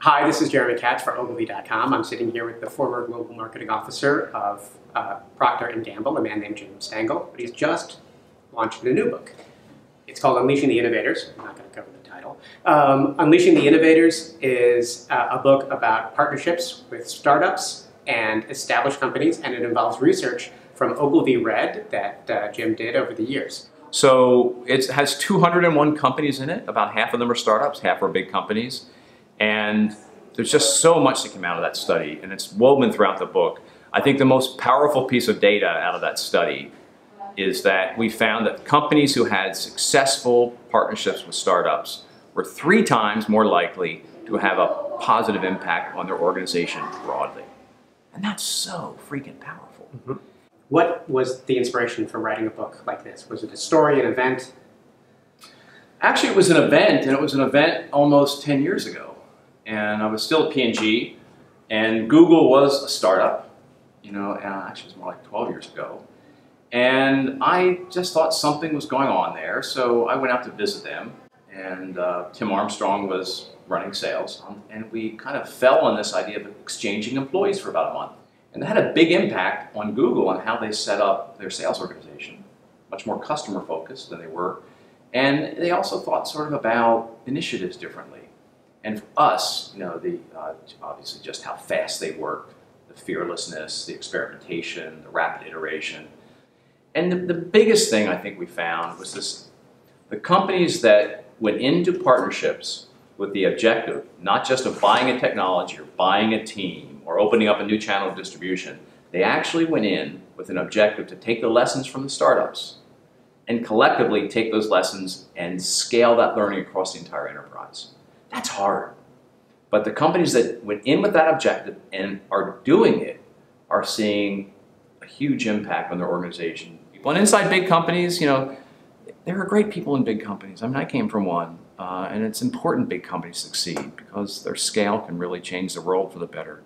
Hi, this is Jeremy Katz for Ogilvy.com. I'm sitting here with the former global marketing officer of uh, Procter & Gamble, a man named Jim Stengel. But he's just launched a new book. It's called Unleashing the Innovators. I'm not going to cover the title. Um, Unleashing the Innovators is uh, a book about partnerships with startups and established companies, and it involves research from Ogilvy Red that uh, Jim did over the years. So it has 201 companies in it. About half of them are startups, half are big companies. And there's just so much that came out of that study, and it's woven throughout the book. I think the most powerful piece of data out of that study is that we found that companies who had successful partnerships with startups were three times more likely to have a positive impact on their organization broadly. And that's so freaking powerful. Mm -hmm. What was the inspiration for writing a book like this? Was it a story, an event? Actually, it was an event, and it was an event almost 10 years ago. And I was still at P&G, and Google was a startup, you know, And actually it was more like 12 years ago. And I just thought something was going on there, so I went out to visit them. And uh, Tim Armstrong was running sales, and we kind of fell on this idea of exchanging employees for about a month. And that had a big impact on Google on how they set up their sales organization, much more customer focused than they were. And they also thought sort of about initiatives differently. And for us, you know, the, uh, obviously just how fast they worked, the fearlessness, the experimentation, the rapid iteration. And the, the biggest thing I think we found was this, the companies that went into partnerships with the objective, not just of buying a technology or buying a team, or opening up a new channel of distribution. They actually went in with an objective to take the lessons from the startups and collectively take those lessons and scale that learning across the entire enterprise. That's hard. But the companies that went in with that objective and are doing it are seeing a huge impact on their organization. And inside big companies, you know, there are great people in big companies. I mean, I came from one. Uh, and it's important big companies succeed because their scale can really change the world for the better.